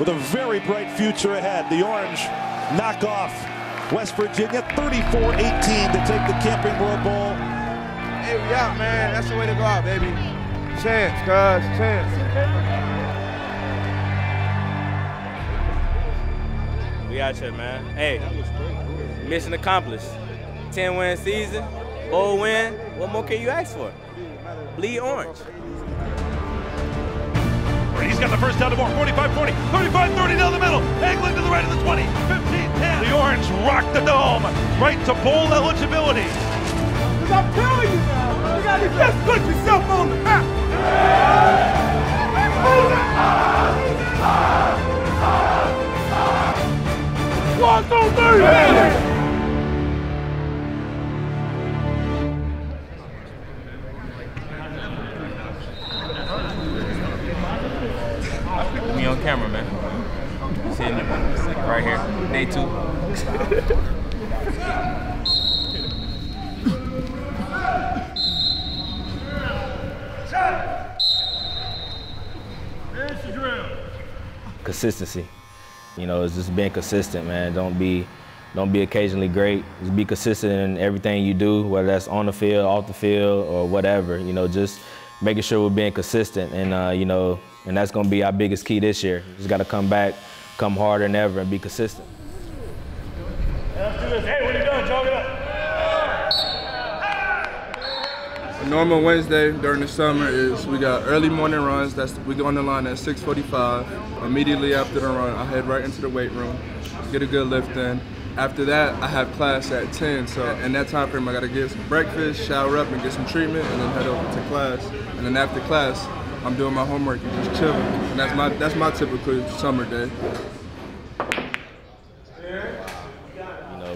with a very bright future ahead. The Orange knock off West Virginia 34-18 to take the Camping World Bowl. Hey, we out, man. That's the way to go out, baby. Chance, cuz, chance. We out here, man. Hey, mission accomplished. 10 win season, bowl win. What more can you ask for? Bleed orange. Got the first down to more. 45 40, 35 30 down the middle. Angling to the right of the 20, 15 10. The Orange rock the dome right to bowl eligibility. Because I'm telling you now, you gotta just put yourself on the map. One, two, three. Consistency. You know, it's just being consistent, man. Don't be don't be occasionally great. Just be consistent in everything you do, whether that's on the field, off the field, or whatever. You know, just making sure we're being consistent, and uh, you know, and that's going to be our biggest key this year. Just got to come back, come harder than ever, and be consistent. Let's do this. Hey, what are you doing? Jog it up. A normal Wednesday during the summer is we got early morning runs. That's we go on the line at 6:45. Immediately after the run, I head right into the weight room, get a good lift in. After that, I have class at 10. So in that time frame, I gotta get some breakfast, shower up, and get some treatment, and then head over to class. And then after class, I'm doing my homework and just chilling. And that's my that's my typical summer day.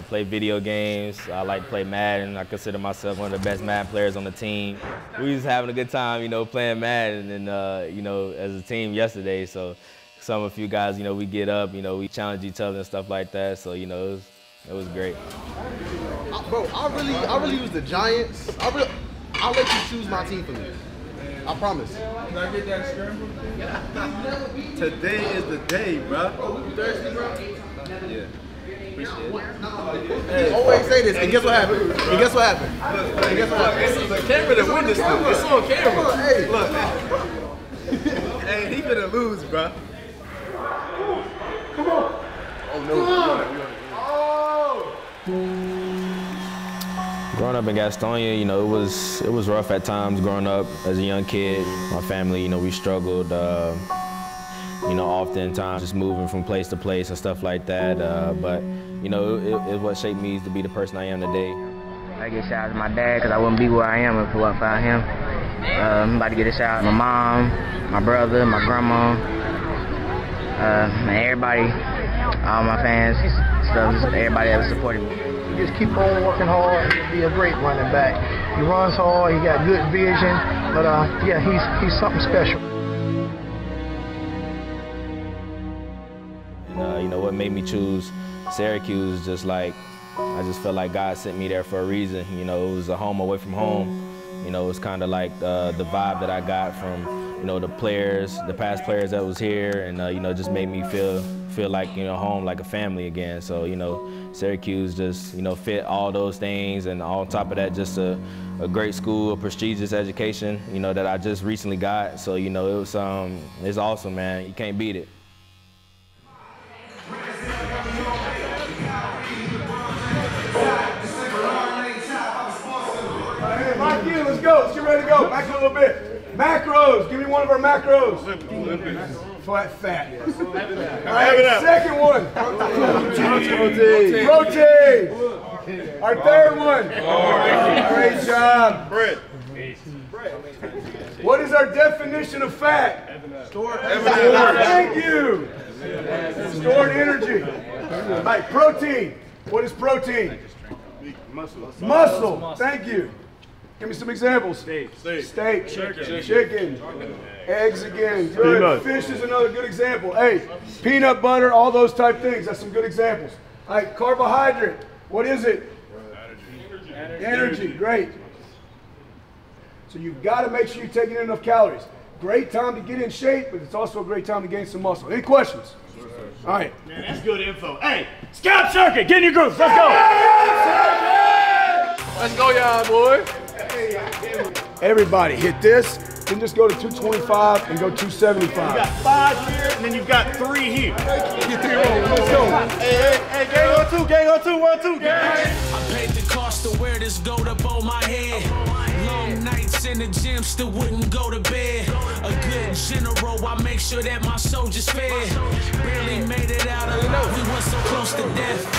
You play video games. I like to play Madden. I consider myself one of the best Madden players on the team. We was having a good time, you know, playing Madden and, uh, you know, as a team yesterday. So some of you guys, you know, we get up, you know, we challenge each other and stuff like that. So, you know, it was, it was great. Bro, I really, I really use the Giants. I really, I'll let you choose my team for me. I promise. Can I get that scramble? Today is the day, bro. You thirsty, bro? Yeah. Hey, always say this, and guess what happened? And guess what happened? And guess what happened? The camera that witnessed it. It's on camera. Hey, Look. hey, he gonna lose, bro. Come on. Oh no. Growing up in Gastonia, you know, it was it was rough at times growing up as a young kid. My family, you know, we struggled, uh, you know, oftentimes just moving from place to place and stuff like that. Uh, but, you know, it, it what shaped me to be the person I am today. I get shout out to my dad because I wouldn't be where I am if it wasn't for him. Uh, I'm about to get a shout out to my mom, my brother, my grandma, uh, and everybody, all my fans, stuff, everybody that supported me. You just keep on working hard and be a great running back. He runs hard, he got good vision, but uh, yeah, he's he's something special. Made me choose Syracuse, just like, I just felt like God sent me there for a reason. You know, it was a home away from home. You know, it's kind of like uh, the vibe that I got from, you know, the players, the past players that was here, and, uh, you know, just made me feel feel like, you know, home, like a family again. So, you know, Syracuse just, you know, fit all those things, and on top of that, just a, a great school, a prestigious education, you know, that I just recently got. So, you know, it was, um, it's awesome, man. You can't beat it. Go. Let's get ready to go. Back a little bit. Macros. Give me one of our macros. Flat fat. All right, second one. Protein. Protein. Our third one. Great job. Brett. What is our definition of fat? Stored Thank you. Stored energy. All right, protein. What is protein? Muscle. Muscle. Thank you. Give me some examples. Steak. Steak. Steak. Chicken. chicken, Eggs again. Good. Peanut. Fish is another good example. Hey, peanut butter, all those type things. That's some good examples. All right, carbohydrate. What is it? Energy. Energy. Energy. Great. So you've got to make sure you're taking in enough calories. great time to get in shape, but it's also a great time to gain some muscle. Any questions? All right. Man, that's good info. Hey, Scout Circuit, get in your groove. Let's go. Let's go, y'all, boy. Everybody hit this, then just go to 225 and go 275. You got five here, and then you've got three here. Get three rolling. Let's go. Hey, hey, hey, gang on two, gang on two, one, two, gang. I paid the cost to wear this gold up on my head. Long nights in the gym, still wouldn't go to bed. A good general, I make sure that my soldiers fed. Barely made it out alive, we were so close to death.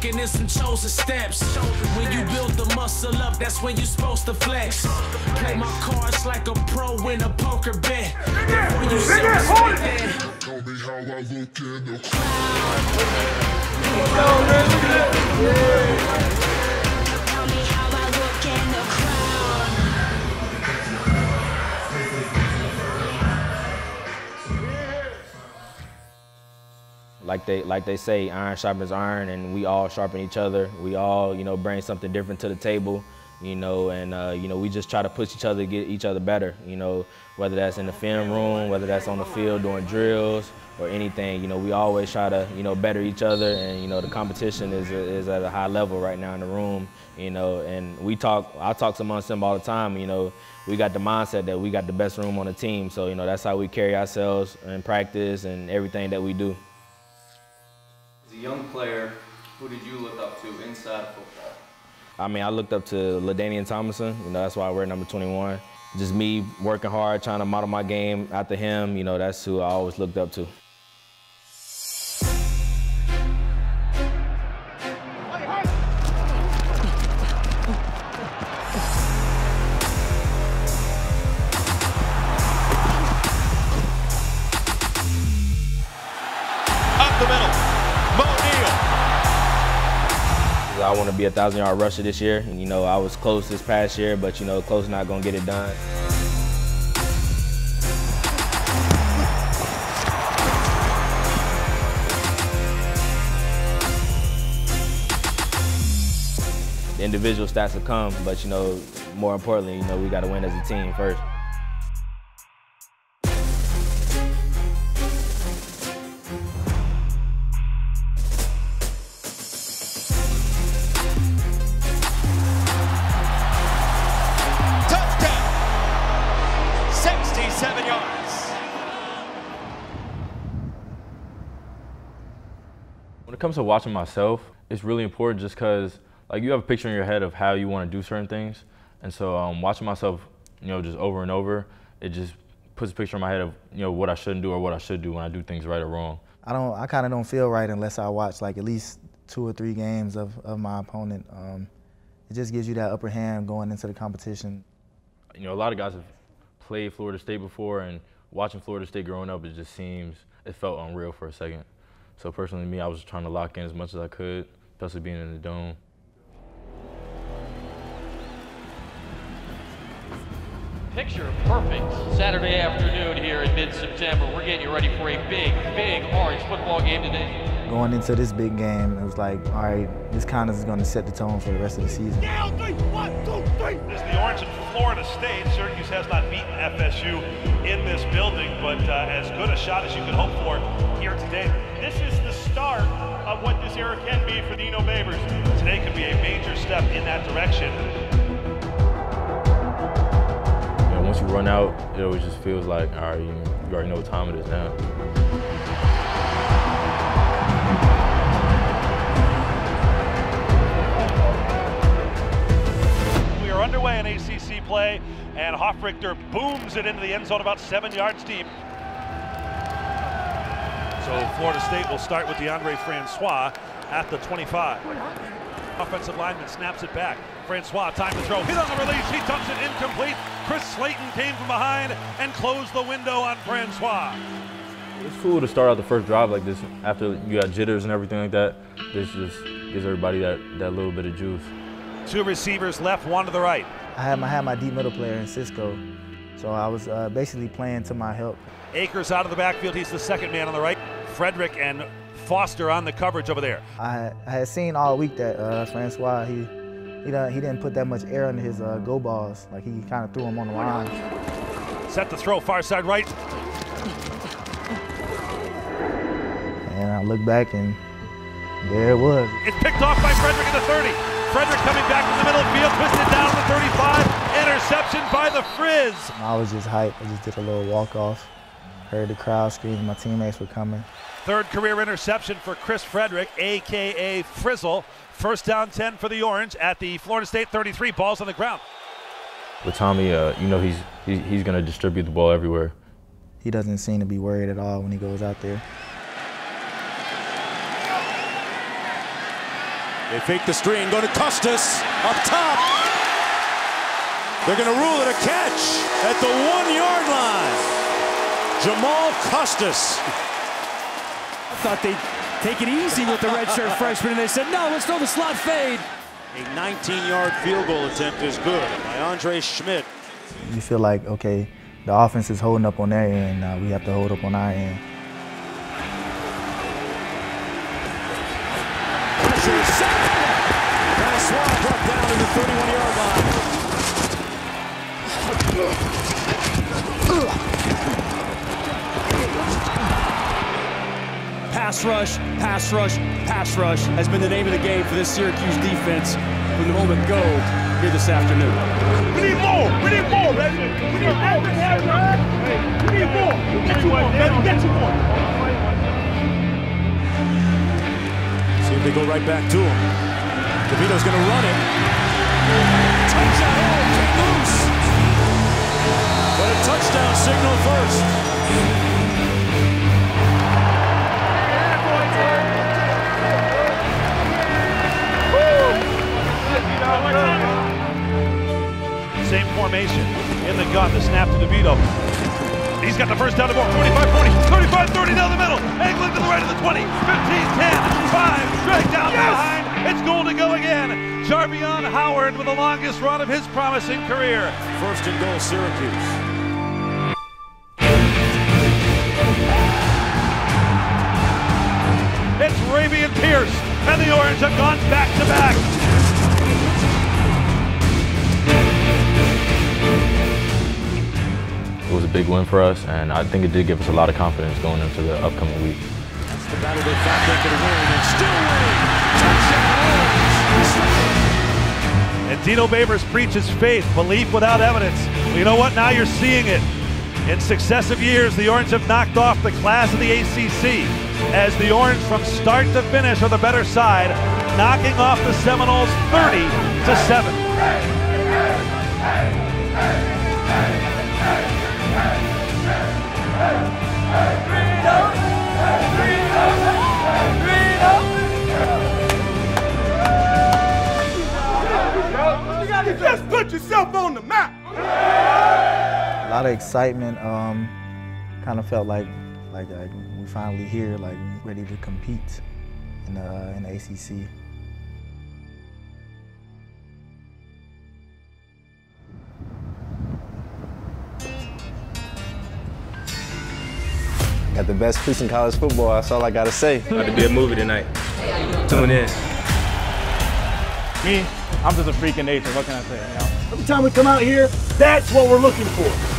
Walking in some chosen steps. When you build the muscle up, that's when you're supposed to flex. Play my cards like a pro in a poker bet. Before you self-respect that. Tell me how I look in the like they like they say, iron sharpens iron, and we all sharpen each other. We all, you know, bring something different to the table, you know, and uh, you know, we just try to push each other to get each other better. You know, whether that's in the film room, whether that's on the field doing drills or anything. You know, we always try to, you know, better each other, and you know, the competition is is at a high level right now in the room. You know, and we talk. I talk to Munson all the time. You know, we got the mindset that we got the best room on the team. So you know, that's how we carry ourselves in practice and everything that we do. Young player, who did you look up to inside football? I mean, I looked up to LaDainian Tomlinson. You know, that's why I wear number 21. Just me working hard, trying to model my game after him. You know, that's who I always looked up to. I want to be a thousand yard rusher this year. And, you know, I was close this past year, but you know, close not gonna get it done. The individual stats will come, but you know, more importantly, you know, we got to win as a team first. It comes to watching myself, it's really important just because like you have a picture in your head of how you want to do certain things, and so um, watching myself, you know, just over and over, it just puts a picture in my head of you know what I shouldn't do or what I should do when I do things right or wrong. I don't. I kind of don't feel right unless I watch like at least two or three games of, of my opponent. Um, it just gives you that upper hand going into the competition. You know, a lot of guys have played Florida State before, and watching Florida State growing up, it just seems it felt unreal for a second. So personally, me, I was trying to lock in as much as I could, especially being in the dome. Picture perfect Saturday afternoon here in mid-September. We're getting you ready for a big, big Orange football game today. Going into this big game, it was like, all right, this kind of is going to set the tone for the rest of the season. Down three, one, two, three. This is the Orange in Florida State. Syracuse has not beaten FSU in this building, but uh, as good a shot as you could hope for here today. This is the start of what this era can be for Dino Babers. Today could be a major step in that direction. Know, once you run out, it always just feels like, all right, you, you already know what time it is now. We are underway in ACC play, and Hofrichter booms it into the end zone about seven yards deep. So Florida State will start with Deondre Francois at the 25. Offensive lineman snaps it back. Francois, time to throw. Hit on the release. He dumps it incomplete. Chris Slayton came from behind and closed the window on Francois. It's cool to start out the first drive like this after you got jitters and everything like that. This just gives everybody that, that little bit of juice. Two receivers left, one to the right. I had my, I had my deep middle player in Cisco, so I was uh, basically playing to my help. Akers out of the backfield. He's the second man on the right. Fredrick and Foster on the coverage over there. I, I had seen all week that uh, Francois he he, done, he didn't put that much air under his uh, go balls. Like he kind of threw them on the line. Set the throw, far side right. And I look back and there it was. It's picked off by Fredrick at the 30. Fredrick coming back from the middle of the field, twisted down to the 35. Interception by the Frizz. I was just hyped. I just did a little walk off. Heard the crowd screaming. My teammates were coming. Third career interception for Chris Fredrick, aka Frizzle. First down 10 for the Orange at the Florida State 33. Balls on the ground. With Tommy, uh, you know he's he's, he's going to distribute the ball everywhere. He doesn't seem to be worried at all when he goes out there. They fake the screen, go to Custis up top. They're going to rule it a catch at the one yard line. Jamal Custis. I thought they'd take it easy with the redshirt freshman, and they said, no, let's throw the slot fade. A 19 yard field goal attempt is good by Andre Szmyt. You feel like, okay, the offense is holding up on their end, now we have to hold up on our end. Pass rush, pass rush, pass rush has been the name of the game for this Syracuse defense from the moment go here this afternoon. We need more. We need more, baby. We need more. We need more. Get you one, baby. Get you one. See if they go right back to him. DeVito's going to run it. Touchdown. Oh, came loose. But a touchdown signal first. Formation in the gun. The snap to DeVito. He's got the first down to ball. 45 40, 35 30 down the middle. Angling to the right of the 20, 15 10, 5. Drag down yes! behind. It's goal to go again. Jarveon Howard with the longest run of his promising career. First and goal, Syracuse. It's Ravian Pierce, and the Orange have gone back big win for us, and I think it did give us a lot of confidence going into the upcoming week. And. And Dino Babers preaches faith, belief without evidence. You know what? Now you're seeing it. In successive years, the Orange have knocked off the class of the ACC as the Orange from start to finish are the better side, knocking off the Seminoles 30 to 7. Yourself on the map. A lot of excitement. Um, kind of felt like, like, like we finally here, like ready to compete in the, uh, in the ACC. Got the best piece in college football. That's all I gotta say. About to be a movie tonight. Tune in. Me, I'm just a freak of nature. What can I say? You know? Every time we come out here, that's what we're looking for.